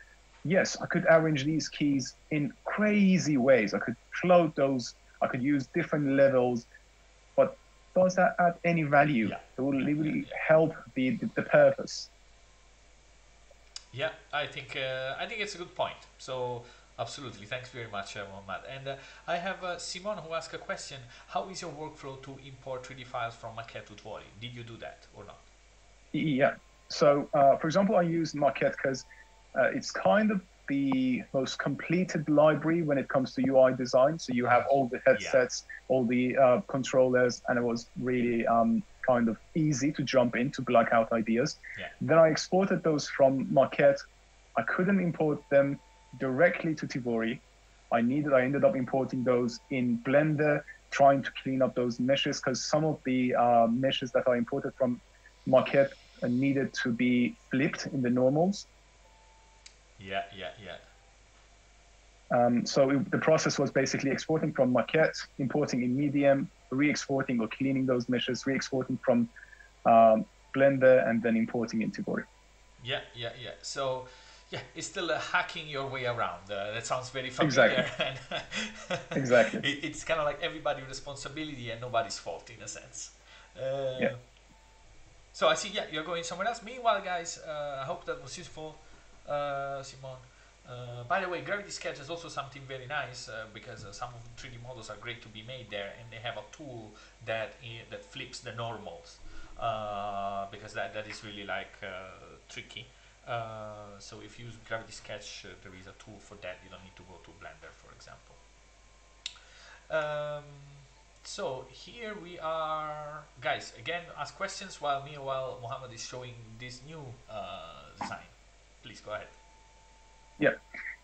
Yes, I could arrange these keys in crazy ways. I could float those. I could use different levels, does that add any value? Yeah. It will really help the, the, the purpose. Yeah, I think uh, I think it's a good point. So absolutely, thanks very much, uh, Mohammad. And uh, I have uh, Simon who asked a question: How is your workflow to import 3D files from Maquette to Tvori? Did you do that or not? Yeah. So, uh, for example, I use Maquette because uh, it's kind of the most completed library when it comes to UI design. So you have all the headsets, yeah. all the uh, controllers, and it was really um, kind of easy to jump in to block out ideas. Yeah. Then I exported those from Maquette. I couldn't import them directly to Tvori. I needed, I ended up importing those in Blender, trying to clean up those meshes because some of the uh, meshes that I imported from Maquette needed to be flipped in the normals. Yeah, yeah, yeah. Um, so it, the process was basically exporting from Maquette, importing in Medium, re-exporting or cleaning those meshes, re-exporting from um, Blender, and then importing into Tvori. Yeah, yeah, yeah. So, yeah, it's still uh, hacking your way around. Uh, that sounds very familiar. Exactly. exactly. It, it's kind of like everybody's responsibility and nobody's fault in a sense. Uh, yeah. So I see. Yeah, you're going somewhere else. Meanwhile, guys, uh, I hope that was useful, uh, Simon. Uh, by the way, Gravity Sketch is also something very nice uh, because uh, some of the 3D models are great to be made there, and they have a tool that that flips the normals uh, because that that is really like uh, tricky. So if you use Gravity Sketch, there is a tool for that. You don't need to go to Blender, for example. Um, so here we are, guys. Again, ask questions while meanwhile Mohammad is showing this new design. Please go ahead. Yeah.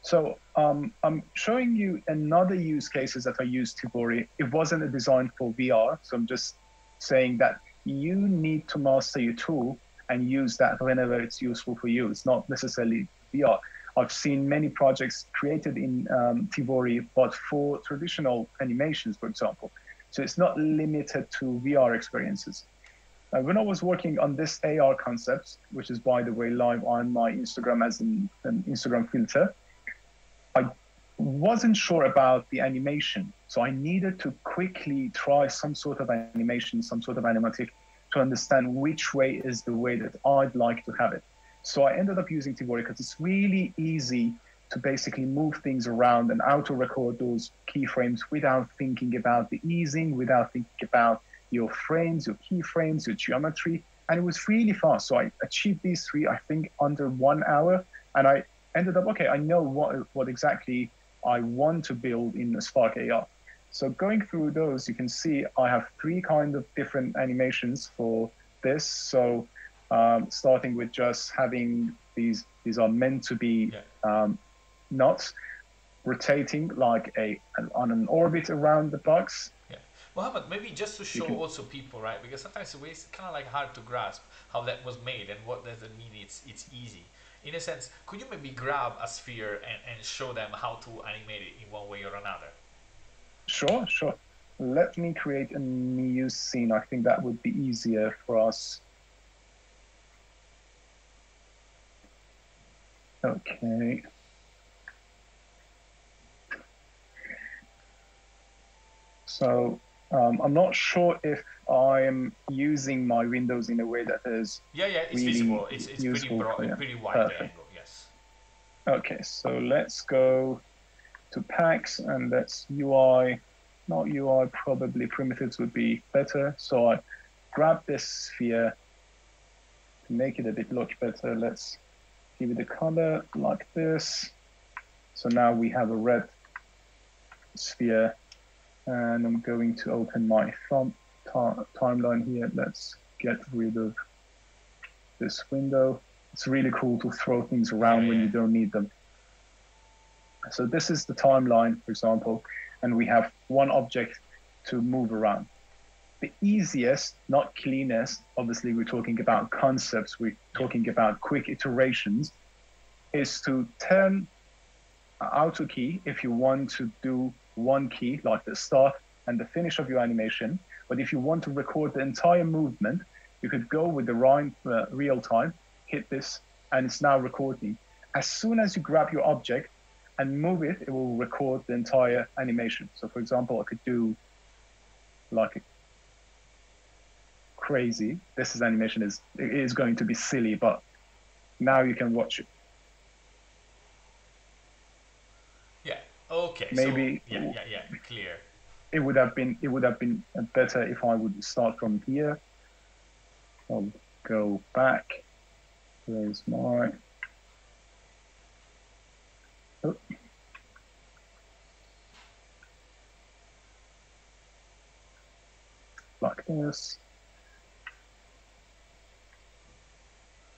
So um, I'm showing you another use cases that I use Tvori. It wasn't a design for VR, so I'm just saying that you need to master your tool and use that whenever it's useful for you. It's not necessarily VR. I've seen many projects created in um, Tvori, but for traditional animations, for example. So it's not limited to VR experiences. Uh, when I was working on this AR concept, which is by the way live on my Instagram as an, an Instagram filter, I wasn't sure about the animation. So I needed to quickly try some sort of animation, some sort of animatic to understand which way is the way that I'd like to have it. So I ended up using Tvori because it's really easy to basically move things around and auto record those keyframes without thinking about the easing, without thinking about your frames, your keyframes, your geometry. And it was really fast. So I achieved these three, I think, under one hour. And I ended up, okay, I know what, what exactly I want to build in Spark AR. So going through those, you can see I have three kind of different animations for this. So um, starting with just having these, these are meant to be yeah. um, knots rotating like a on an orbit around the box. Yeah. Mohammad, maybe just to show also people, right? Because sometimes it's kind of like hard to grasp how that was made and what does it mean it's it's easy. In a sense, could you maybe grab a sphere and, and show them how to animate it in one way or another? Sure, sure. Let me create a new scene. I think that would be easier for us. Okay. So um, I'm not sure if I'm using my windows in a way that is yeah yeah it's really visible. It's, it's pretty broad, pretty wide Perfect. angle. Yes. Okay, so let's go to packs and that's UI. Not UI, probably primitives would be better. So I grab this sphere to make it a bit look better. Let's give it a color like this. So now we have a red sphere and I'm going to open my thumb timeline here. Let's get rid of this window. It's really cool to throw things around when you don't need them. So this is the timeline, for example, and we have one object to move around. The easiest, not cleanest, obviously we're talking about concepts, we're talking about quick iterations, is to turn auto key if you want to do one key, like the start and the finish of your animation. But if you want to record the entire movement, you could go with the right, uh, real time, hit this, and it's now recording. As soon as you grab your object and move it, it will record the entire animation. So for example, I could do like crazy. This is animation is is going to be silly, but now you can watch it. Okay. Maybe. So, yeah, yeah, yeah. Clear. It would have been it would have been better if I would start from here. I'll go back. There's my. Oh. Like this.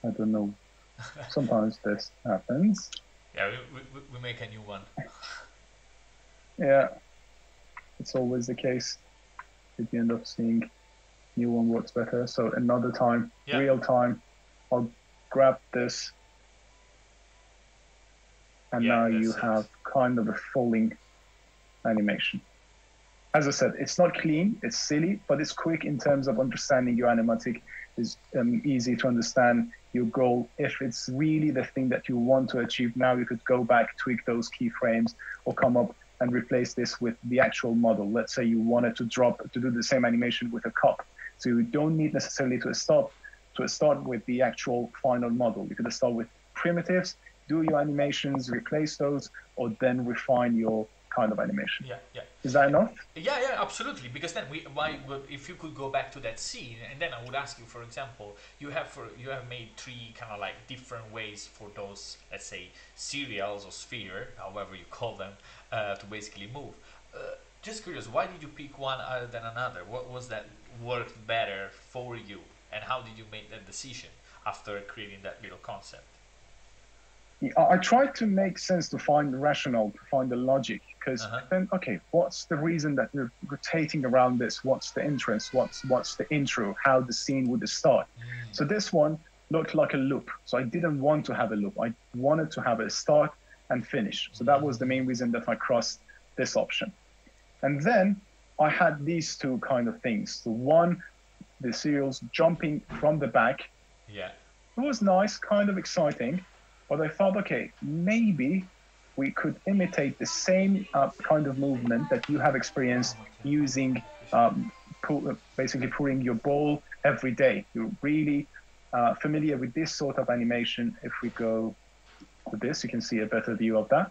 I don't know. Sometimes this happens. Yeah, we, we, we make a new one. Yeah, it's always the case. If you end up seeing new one works better. So another time, yeah. real time, I'll grab this, and yeah, now you have kind of a falling animation. As I said, it's not clean, it's silly, but it's quick in terms of understanding your animatic. It's um, easy to understand your goal. If it's really the thing that you want to achieve, now you could go back, tweak those keyframes, or come up and replace this with the actual model. Let's say you wanted to drop to do the same animation with a cup. So you don't need necessarily to start to start with the actual final model. You could start with primitives, do your animations, replace those, or then refine your kind of animation. Yeah, yeah. Is that enough? Yeah, yeah, absolutely. Because then we, why, if you could go back to that scene, and then I would ask you, for example, you have for you have made three kind of like different ways for those, let's say, cereals or sphere, however you call them, uh, to basically move. Uh, just curious, why did you pick one other than another? What was that worked better for you, and how did you make that decision after creating that little concept? I tried to make sense to find the rationale, to find the logic, because uh-huh. then, okay, what's the reason that you're rotating around this? What's the interest? What's what's the intro? How the scene would start? Mm. So this one looked like a loop. So I didn't want to have a loop. I wanted to have a start and finish. So that was the main reason that I crossed this option. And then I had these two kind of things. The one, the cereals jumping from the back. Yeah. It was nice, kind of exciting. But I thought, okay, maybe we could imitate the same uh, kind of movement that you have experienced using um, pull, basically pulling your ball every day. You're really uh, familiar with this sort of animation. If we go with this, you can see a better view of that.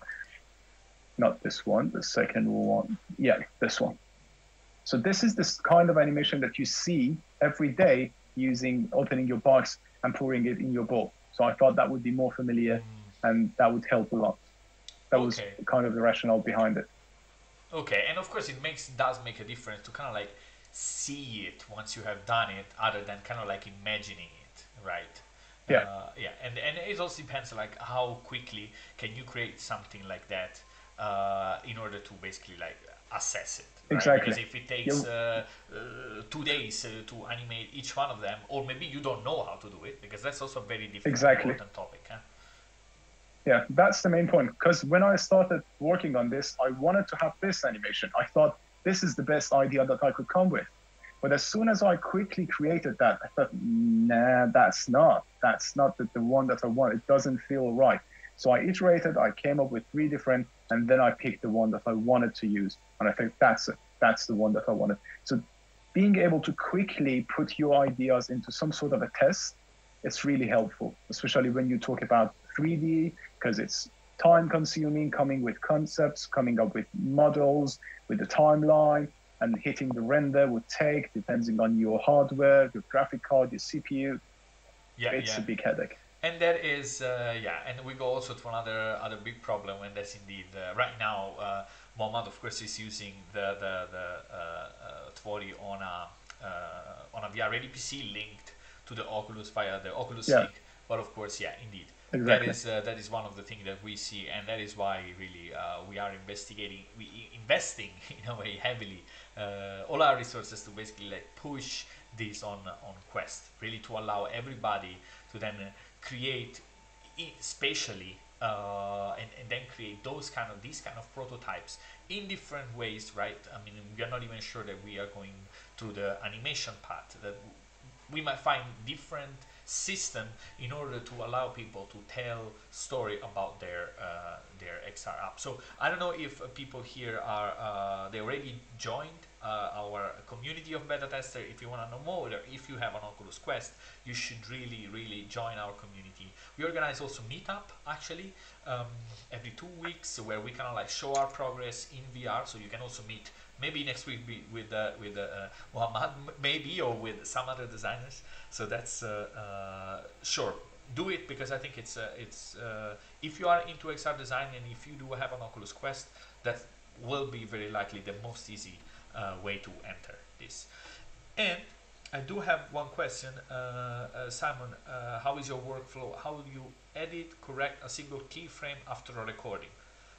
Not this one, the second one. Yeah, this one. So this is this kind of animation that you see every day using opening your box and pouring it in your bowl. So I thought that would be more familiar Mm. and that would help a lot. That was Okay. kind of the rationale behind it. Okay, and of course it makes does make a difference to kind of like see it once you have done it, other than kind of like imagining it, right? Yeah. Uh, yeah, and and it also depends like how quickly can you create something like that uh, in order to basically like assess it. Right? Exactly. Because if it takes uh, uh, two days uh, to animate each one of them, or maybe you don't know how to do it, because that's also a very different Exactly. important topic. Huh? Yeah, that's the main point. Because when I started working on this, I wanted to have this animation. I thought this is the best idea that I could come with. But as soon as I quickly created that, I thought, nah, that's not. That's not the, the one that I want. It doesn't feel right. So I iterated, I came up with three different, and then I picked the one that I wanted to use. And I think that's it. That's the one that I wanted. So being able to quickly put your ideas into some sort of a test, it's really helpful, especially when you talk about 3D, because it's time consuming, coming with concepts, coming up with models, with the timeline, and hitting the render would take, depending on your hardware, your graphic card, your CPU. Yeah, it's yeah. a big headache. And that is, uh, yeah, and we go also to another other big problem, and that's indeed uh, right now. Uh, of course, is using the the the uh, uh, Tvori on a uh, on a VR ready PC linked to the Oculus via the Oculus Yeah. Link. But of course, yeah, indeed, Exactly. that is uh, that is one of the things that we see, and that is why really uh, we are investigating, we investing in a way heavily uh, all our resources to basically like push this on on Quest, really to allow everybody to then uh, create spatially uh, and, and then create those kind of these kind of prototypes in different ways, right? I mean, we are not even sure that we are going through the animation part. That we might find different system in order to allow people to tell story about their uh, their XR app. So I don't know if uh, people here are uh, they already joined uh, our community of beta tester. If you want to know more, or if you have an Oculus Quest, you should really really join our community. We organize also meetup actually um, every two weeks where we kind of like show our progress in VR. So you can also meet maybe next week be with uh, with uh, uh, Mohammad maybe or with some other designers. So that's uh, uh, sure. Do it because I think it's it's if you are into XR design and if you do have an Oculus Quest, that will be very likely the most easy way to enter this. And I do have one question, uh, uh, Simon. Uh, how is your workflow? How do you edit, correct a single keyframe after a recording?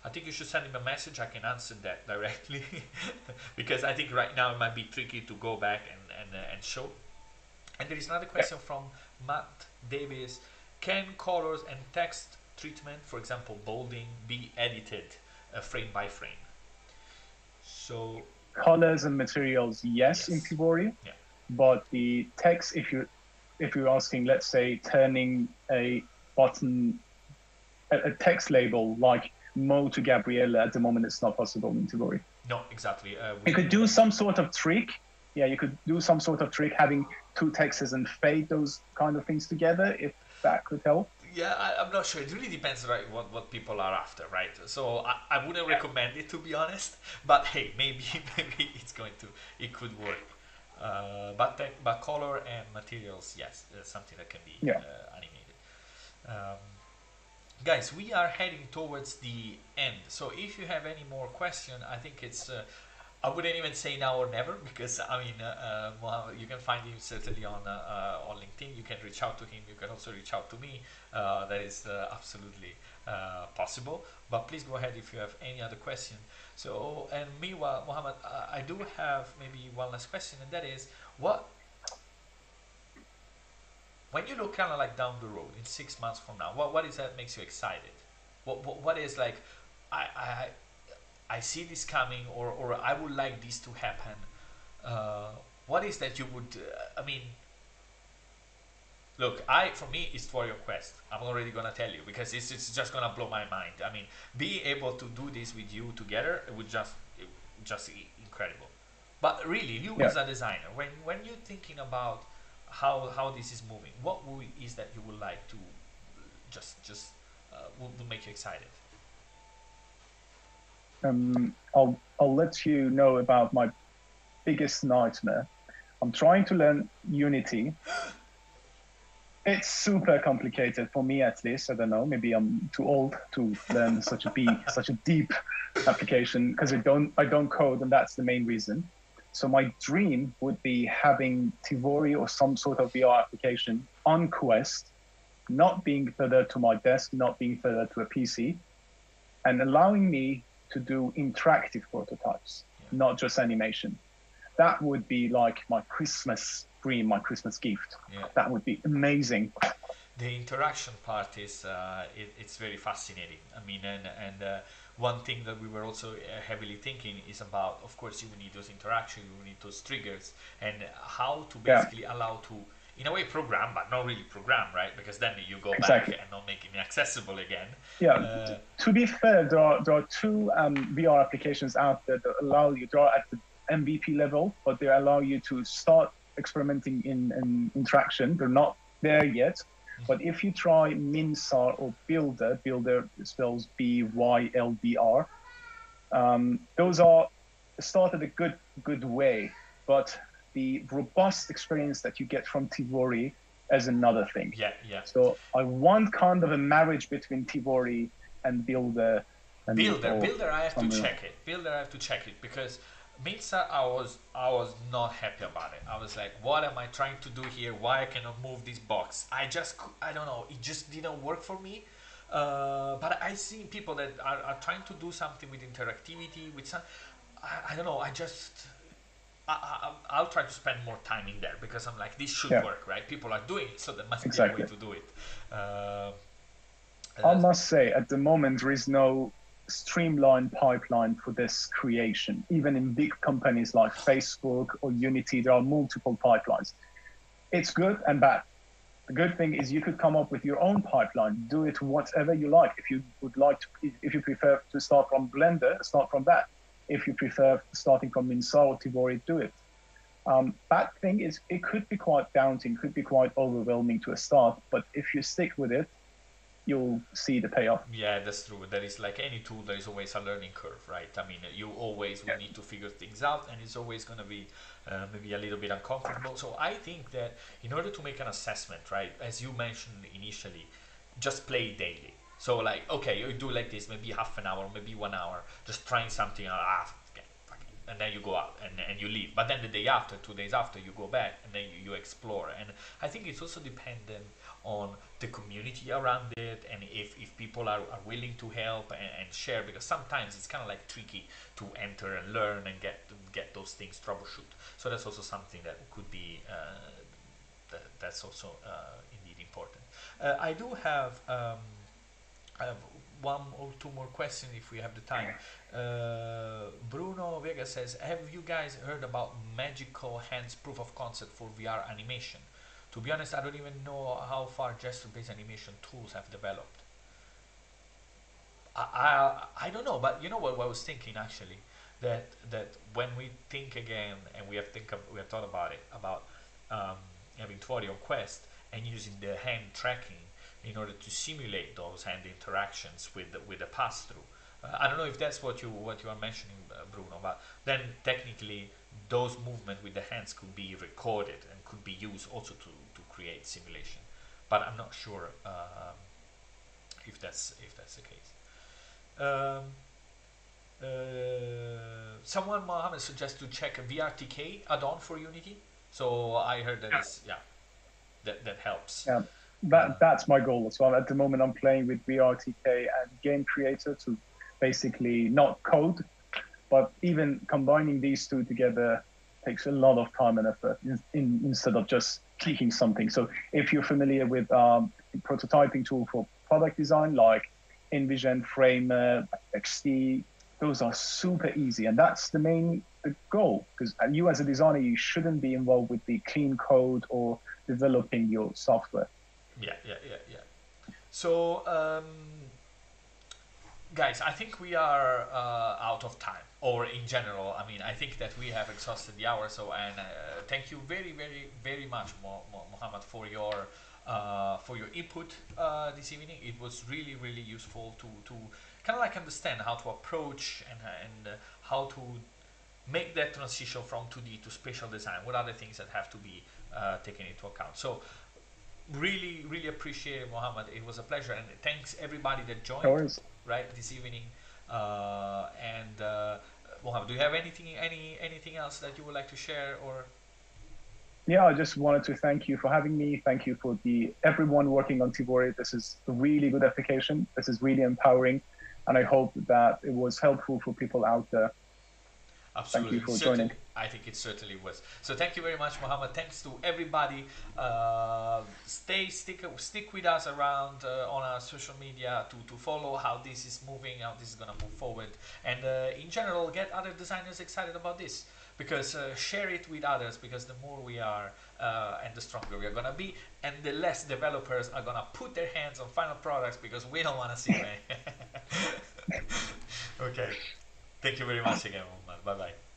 I think you should send him a message. I can answer that directly because I think right now it might be tricky to go back and and, uh, and show. And there is another question from Matt Davis. Can colors and text treatment, for example, bolding, be edited uh, frame by frame? So Colors and materials, yes, in Yes. Yeah. But the text, if you if you're asking, let's say, turning a button, a, a text label like Mo to Gabriella, at the moment it's not possible in Tvori. no, exactly. Uh, You could do some sort of trick. Yeah, you could do some sort of trick, having two texts and fade those kind of things together, if that could help. Yeah, I, I'm not sure. It really depends, right, what, what people are after, right? So I, I wouldn't recommend it to be honest. But hey, maybe maybe it's going to it could work. Uh, but but color and materials, yes, something that can be Yeah. uh, animated. Um, guys, we are heading towards the end. So if you have any more question, I think it's. Uh, I wouldn't even say now or never because I mean, uh, uh, you can find him certainly on uh, on LinkedIn. You can reach out to him. You can also reach out to me. Uh, that is uh, absolutely possible. But please go ahead if you have any other question. So, and meanwhile, Mohammad, I do have maybe one last question, and that is what when you look kind of like down the road in six months from now, what what is that makes you excited? What what, what is like, I I I see this coming, or or I would like this to happen. Uh, what is that you would? Uh, I mean, look, I for me it's for your quest. I'm already gonna tell you because it's it's just gonna blow my mind. I mean, being able to do this with you together, it would just it would just incredible. But really, you Yeah. as a designer, when when you're thinking about how how this is moving, what would, is that you would like to just just will, will make you excited? Um, I'll I'll let you know about my biggest nightmare. I'm trying to learn Unity. It's super complicated for me, at least. I don't know. Maybe I'm too old to learn such a big, such a deep application because I don't I don't code, and that's the main reason. So my dream would be having Tvori or some sort of VR application on Quest, not being further to my desk, not being further to a PC, and allowing me to do interactive prototypes, not just animation. That would be like my Christmas dream, my Christmas gift. Yeah. That would be amazing. The interaction part is uh, it, it's very fascinating. I mean, and and uh, one thing that we were also uh, heavily thinking is about, of course, you need those interactions, you need those triggers, and how to basically yeah. allow to in a way program, but not really program, right? Because then you go exactly. back and not make it accessible again. Yeah. Uh, to be fair, there are, there are two um, VR applications out there that allow you, they are at the MVP level, but they allow you to start experimenting in, in interaction. They're not there yet. But if you try Mindsar or Byldr, Byldr spells B Y L D R, um, those are started a good good way, but the robust experience that you get from Tvori as another thing. Yeah, yeah. So I want kind of a marriage between Tvori and Byldr. And builder, Byldr, I have to check it. Byldr, I have to check it because Mindsar, I was I was not happy about it. I was like, what am I trying to do here? Why I cannot move this box? I just I don't know. It just didn't work for me. Uh, but I see people that are, are trying to do something with interactivity with some. I, I don't know. I just I, will try to spend more time in there because I'm like, this should yeah. work, right? People are doing it, so there must exactly. be a way to do it. Uh, I must say, at the moment, there is no streamlined pipeline for this creation. Even in big companies like Facebook or Unity, there are multiple pipelines. It's good and bad. The good thing is you could come up with your own pipeline, do it whatever you like. If you would like to, if you prefer to start from Blender, start from that if you prefer starting from Mindsar or Tvori, do it. Um, bad thing is it could be quite daunting, could be quite overwhelming to a start, but if you stick with it, you'll see the payoff. Yeah, that's true. There is like any tool, there is always a learning curve, right? I mean, you always will yeah. need to figure things out, and it's always going to be uh, maybe a little bit uncomfortable. So I think that in order to make an assessment, right, as you mentioned initially, just play daily. So like, okay, you do like this, maybe half an hour, maybe one hour, just trying something out, ah, and then you go out and, and you leave. But then the day after, two days after, you go back and then you, you explore. And I think it's also dependent on the community around it and if, if people are, are willing to help and, and share because sometimes it's kind of like tricky to enter and learn and get get those things troubleshoot. So that's also something that could be uh, that, that's also uh, indeed important. Uh, I do have. Um, I have one or two more questions if we have the time. Uh, Bruno Vega says, have you guys heard about Magical Hands proof of concept for VR animation? To be honest, I don't even know how far gesture-based animation tools have developed. I, I, I don't know, but you know what, what I was thinking actually? That that when we think again and we have think of, we have thought about it about um, having on Quest and using the hand tracking in order to simulate those hand interactions with the, with the pass through. Uh, I don't know if that's what you what you are mentioning, uh, Bruno, but then technically those movements with the hands could be recorded and could be used also to create simulation. But I'm not sure uh, if that's if that's the case. Um, uh, someone Mohammad suggests to check a VRTK add-on for Unity. So I heard that yeah. is yeah that that helps. Yeah that that's my goal as well. At the moment, I'm playing with VRTK and Game Creator to basically not code, but even combining these two together takes a lot of time and effort in, in, instead of just clicking something. So if you're familiar with um, prototyping tool for product design like InVision, Framer, XD, those are super easy, and that's the main the goal. Because you as a designer, you shouldn't be involved with the clean code or developing your software. Yeah, yeah, yeah, yeah. So, um, guys, I think we are uh, out of time, or in general. I mean, I think that we have exhausted the hour. So, and uh, thank you very, very, very much, Mo- Mo- Mohammad, for your uh, for your input uh, this evening. It was really, really useful to, to kind of like understand how to approach and, and how to make that transition from 2D to spatial design. What are the things that have to be uh, taken into account? So really, really appreciate Mohammad. It was a pleasure, and thanks everybody that joined right this evening. Uh, and uh, Mohammad, do you have anything, any anything else that you would like to share or? Yeah, I just wanted to thank you for having me. Thank you for the everyone working on Tvori. This is a really good application. This is really empowering, and I hope that it was helpful for people out there. Absolutely. Thank you for joining. I think it certainly was. So thank you very much, Mohammad. Thanks to everybody. Uh, stay stick stick with us around uh, on our social media to, to follow how this is moving, how this is gonna move forward, and uh, in general, get other designers excited about this because uh, share it with others because the more we are uh, and the stronger we are gonna be, and the less developers are gonna put their hands on final products because we don't want to see them. okay. Thank you very much again, Mohammad. Bye bye.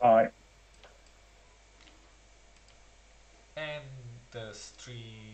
Bye. And the stream